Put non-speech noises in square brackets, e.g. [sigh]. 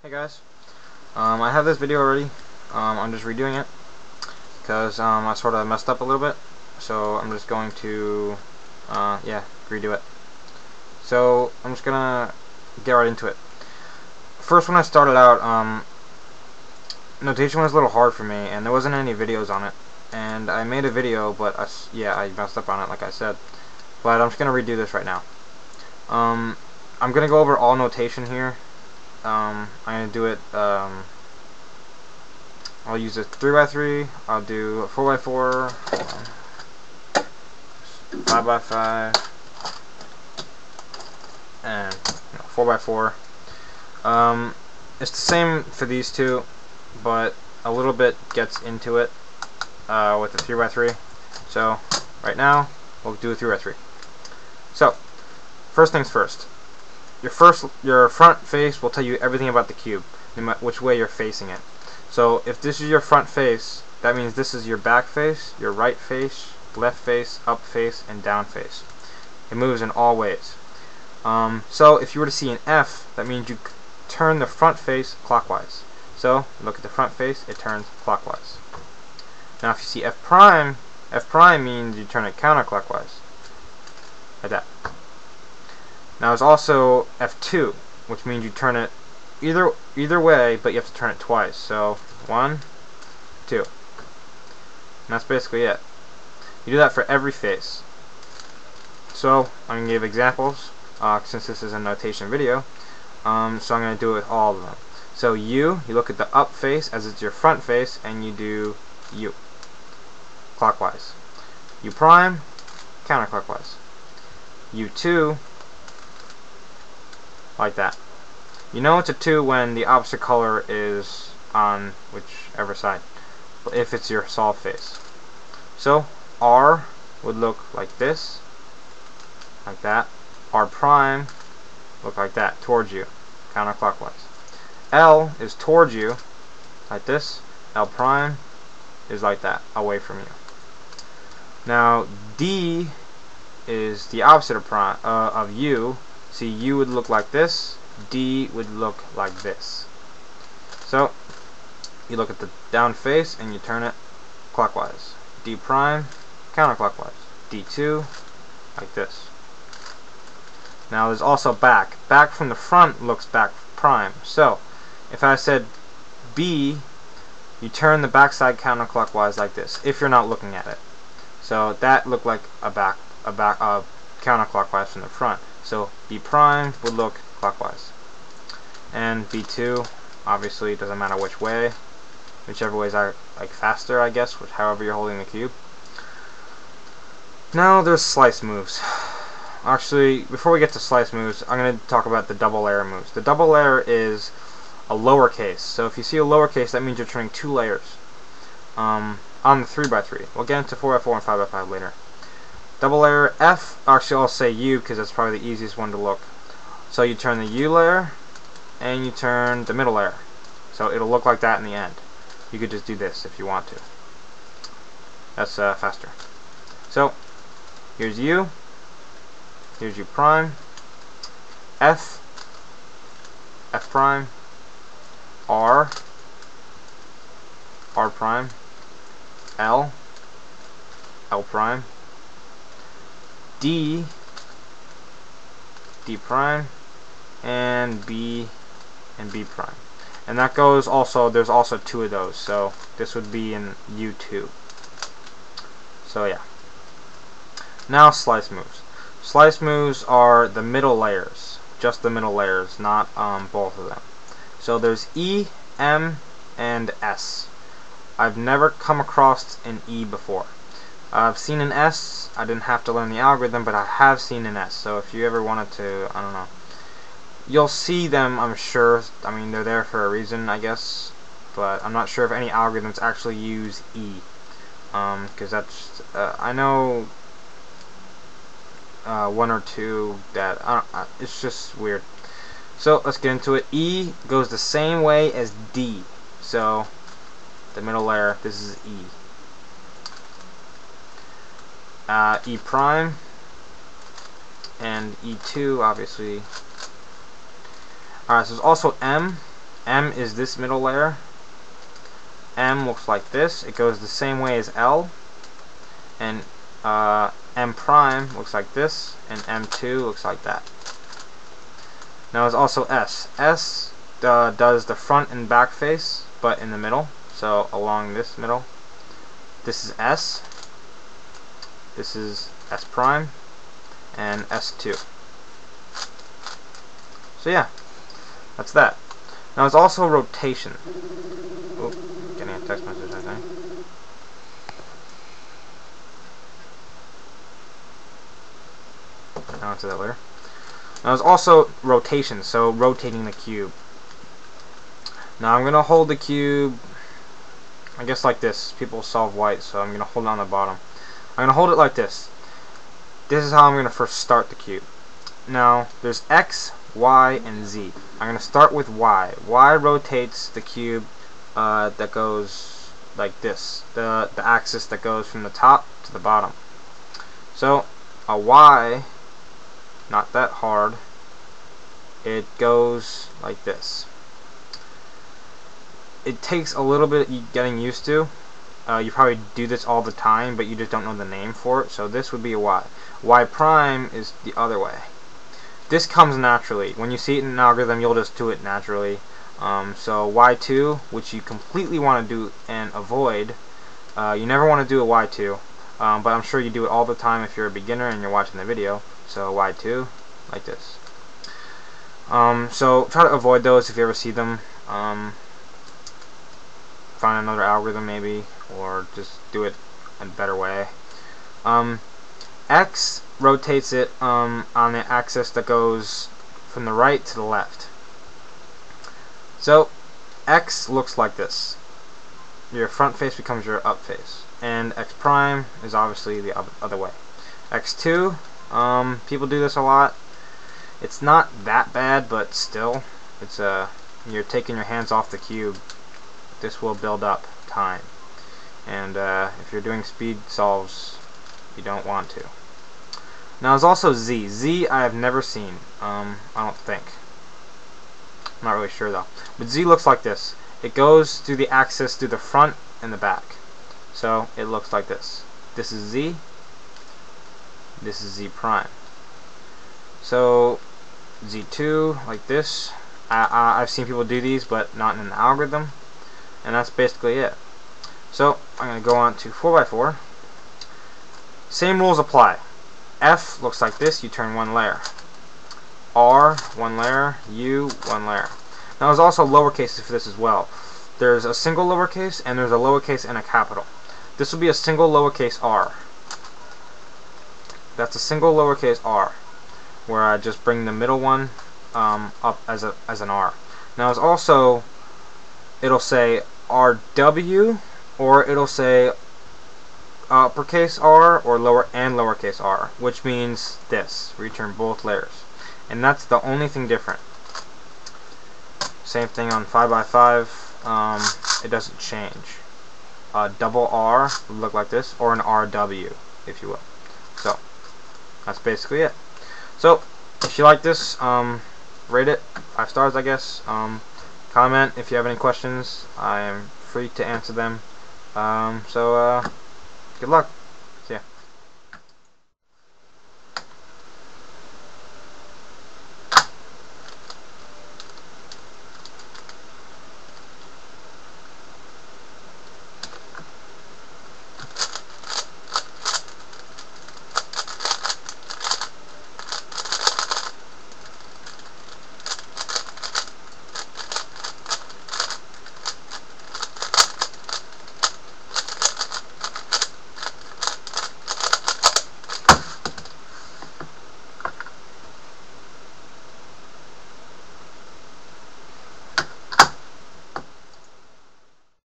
Hey guys, um, I have this video already. Um, I'm just redoing it because um, I sort of messed up a little bit. So I'm just going to, uh, yeah, redo it. So I'm just gonna get right into it. First, when I started out, um, notation was a little hard for me, and there wasn't any videos on it. And I made a video, but I, yeah, I messed up on it, like I said. But I'm just gonna redo this right now. Um, I'm gonna go over all notation here um, I'm going to do it, um, I'll use a 3x3, I'll do a 4x4, 5x5, and you know, 4x4. Um, it's the same for these two, but a little bit gets into it uh, with the 3x3. So, right now, we'll do a 3x3. So, first things first your first your front face will tell you everything about the cube which way you're facing it. So if this is your front face that means this is your back face your right face left face up face and down face. It moves in all ways. Um, so if you were to see an F that means you turn the front face clockwise. So look at the front face it turns clockwise. Now if you see F prime F prime means you turn it counterclockwise. Like that now it's also F2, which means you turn it either either way, but you have to turn it twice. So one, two. And that's basically it. You do that for every face. So I'm gonna give examples uh, since this is a notation video. Um, so I'm gonna do it with all of them. So U, you look at the up face as it's your front face, and you do U clockwise. U prime, counterclockwise. U2 like that. You know it's a 2 when the opposite color is on whichever side, if it's your solve face. So, R would look like this, like that. R prime look like that, towards you, counterclockwise. L is towards you, like this. L prime is like that, away from you. Now, D is the opposite of, prime, uh, of U, See, U would look like this, D would look like this. So, you look at the down face and you turn it clockwise. D prime, counterclockwise. D2, like this. Now there's also back. Back from the front looks back prime. So, if I said B, you turn the backside counterclockwise like this, if you're not looking at it. So that looked like a back, a back, uh, counterclockwise from the front. So B prime would look clockwise. And B2, obviously, it doesn't matter which way. Whichever way is like faster, I guess, which, however you're holding the cube. Now there's slice moves. [sighs] Actually, before we get to slice moves, I'm going to talk about the double layer moves. The double layer is a lowercase. So if you see a lowercase, that means you're turning two layers um, on the 3x3. We'll get into 4x4 and 5x5 later. Double layer F, actually I'll say U because that's probably the easiest one to look. So you turn the U layer and you turn the middle layer. So it'll look like that in the end. You could just do this if you want to. That's uh, faster. So here's U, here's U prime, F, F prime, R, R prime, L, L prime, D, D prime, and B, and B prime. And that goes also, there's also two of those, so this would be in U2. So yeah. Now slice moves. Slice moves are the middle layers, just the middle layers, not um, both of them. So there's E, M, and S. I've never come across an E before. I've seen an S. I didn't have to learn the algorithm, but I have seen an S. So if you ever wanted to, I don't know. You'll see them, I'm sure. I mean, they're there for a reason, I guess. But I'm not sure if any algorithms actually use E. Um, because that's, uh, I know uh, one or two that, I don't, uh, it's just weird. So let's get into it. E goes the same way as D. So the middle layer, this is E uh, E prime and E2 obviously alright so there's also M M is this middle layer. M looks like this. It goes the same way as L. And uh, M prime looks like this. And M2 looks like that. Now there's also S. S uh, does the front and back face, but in the middle. So along this middle. This is S. This is S prime. And S2. So yeah, that's that. Now it's also rotation. Oh, getting a text message, I think. I'll answer that later. Now it's also rotation, so rotating the cube. Now I'm gonna hold the cube, I guess like this. People solve white, so I'm gonna hold it on the bottom. I'm gonna hold it like this. This is how I'm gonna first start the cube. Now there's X, Y, and Z. I'm going to start with Y. Y rotates the cube uh, that goes like this, the, the axis that goes from the top to the bottom. So a Y, not that hard, it goes like this. It takes a little bit getting used to. Uh, you probably do this all the time, but you just don't know the name for it. So this would be a Y. Y prime is the other way this comes naturally. When you see it in an algorithm, you'll just do it naturally. Um, so Y2, which you completely want to do and avoid, uh, you never want to do a Y2, um, but I'm sure you do it all the time if you're a beginner and you're watching the video. So Y2, like this. Um, so try to avoid those if you ever see them. Um, find another algorithm maybe, or just do it a better way. Um, X rotates it um, on the axis that goes from the right to the left. So X looks like this. Your front face becomes your up face. And X prime is obviously the other way. X2, um, people do this a lot. It's not that bad, but still, it's a uh, you're taking your hands off the cube. This will build up time. And uh, if you're doing speed solves, you don't want to. Now there's also Z. Z I have never seen. Um, I don't think. I'm not really sure though. But Z looks like this. It goes through the axis through the front and the back. So it looks like this. This is Z. This is Z prime. So Z2 like this. I, I've seen people do these but not in an algorithm. And that's basically it. So I'm going to go on to 4x4. Same rules apply. F looks like this, you turn one layer. R, one layer. U, one layer. Now there's also lowercases for this as well. There's a single lowercase and there's a lowercase and a capital. This will be a single lowercase r. That's a single lowercase r, where I just bring the middle one um, up as a as an r. Now it's also it'll say RW or it'll say uppercase R or lower and lowercase r, which means this, return both layers. And that's the only thing different. Same thing on 5x5, um, it doesn't change. A double R would look like this, or an RW, if you will. So, that's basically it. So, if you like this, um, rate it, 5 stars I guess. Um, comment if you have any questions, I am free to answer them. Um, so, uh, Good luck.